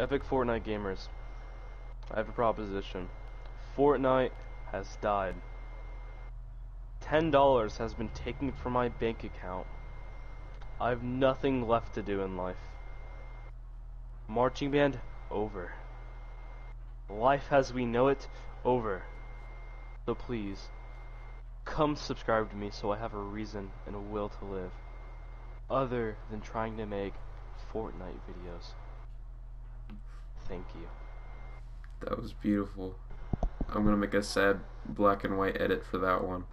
Epic Fortnite gamers, I have a proposition. Fortnite has died. Ten dollars has been taken from my bank account. I have nothing left to do in life. Marching band, over. Life as we know it, over. So please, come subscribe to me so I have a reason and a will to live. Other than trying to make Fortnite videos. Thank you. That was beautiful. I'm gonna make a sad black and white edit for that one.